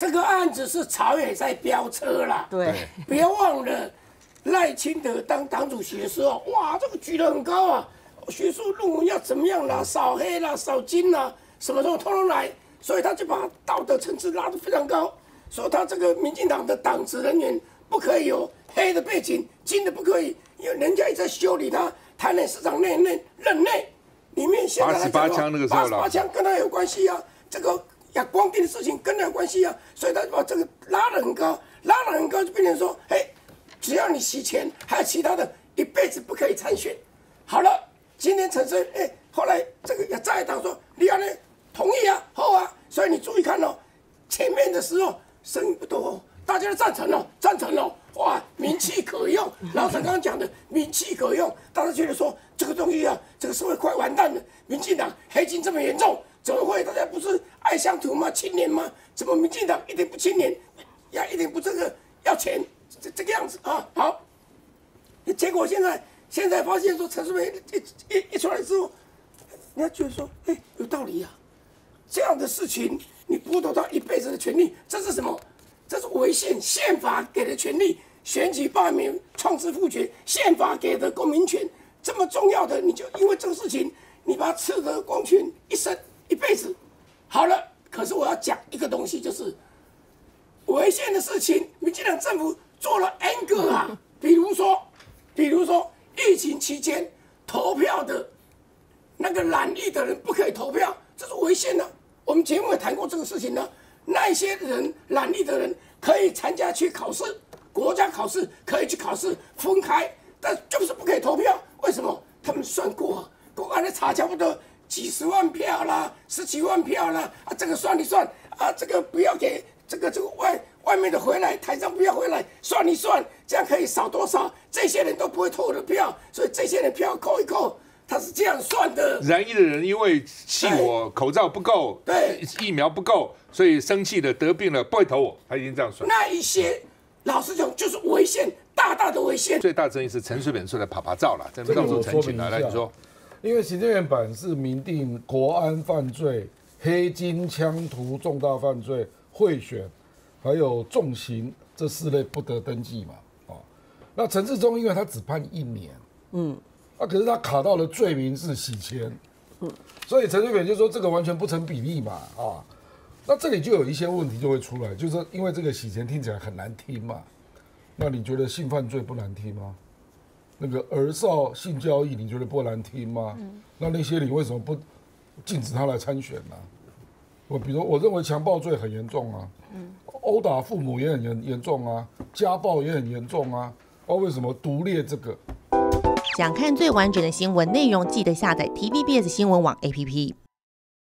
这个案子是朝野在飙车啦。对，不要忘了赖清德当党主席的时候，哇，这个举得很高啊，学术论文要怎么样啦，扫黑啦，扫金啦，什么都通通来，所以他就把道德层次拉得非常高，说他这个民进党的党职人员不可以有黑的背景，金的不可以，因为人家一直在修理他台南市长内内任内。里面现在来讲88枪那个时候了八枪跟他有关系啊，这个亚光电的事情跟他有关系啊，所以他就把这个拉得很高，拉得很高就变成说，哎，只要你洗钱，还有其他的，一辈子不可以参选。好了，今天陈生，哎，后来这个也在党说，你要呢同意啊，好啊，所以你注意看哦，前面的时候声音不多哦，大家都赞成哦，赞成哦，哇，名气可用。老陈刚刚讲的名气可用，大家觉得说这个东西啊，这个社会快完蛋了，民进党黑金这么严重，怎么会？大家不是爱乡土吗？青年吗？怎么民进党一点不青年，呀，一点不这个要钱，这这个样子啊？好，结果现在现在发现说陈世美一一一出来之后，人家觉得说，哎，有道理啊。这样的事情，你剥夺他一辈子的权利，这是什么？这是违宪，宪法给的权利，选举罢免、创制复决，宪法给的公民权，这么重要的，你就因为这个事情，你把他斥责光圈一生一辈子，好了。可是我要讲一个东西，就是违宪的事情，民进党政府做了 N 个啊，比如说，比如说疫情期间投票的那个染疫的人不可以投票，这是违宪的。我们节目也谈过这个事情呢。那些人染疫的人可以参加去考试，国家考试可以去考试分开，但就是不可以投票。为什么？他们算过啊，公安的查差不多几十万票啦，十几万票啦，啊，这个算一算啊，这个不要给面的回来，台上不要回来，算一算，这样可以少多少？这些人都不会投我的票，所以这些人票扣一扣。他是这样算的。染疫的人因为气我口罩不够，对疫苗不够，所以生气的得病了不会投我，他已经这样算。那一些老实讲就是违宪，大大的违宪。最大争议是陈水扁出来爬爬照了，这告诉澄清了。来，你说，因为行政院版是明定国安犯罪、黑金枪徒重大犯罪、贿选，还有重刑这四类不得登记嘛。哦，那陈志忠因为他只判一年，嗯。啊，可是他卡到了罪名是洗钱，嗯，所以陈水扁就说这个完全不成比例嘛，啊，那这里就有一些问题就会出来，就是因为这个洗钱听起来很难听嘛，那你觉得性犯罪不难听吗？那个儿少性交易你觉得不难听吗？那那些你为什么不禁止他来参选呢？我比如我认为强暴罪很严重啊，殴打父母也很严严重啊，家暴也很严重啊，哦，为什么独列这个？想看最完整的新闻内容，记得下载 TVBS 新闻网 APP。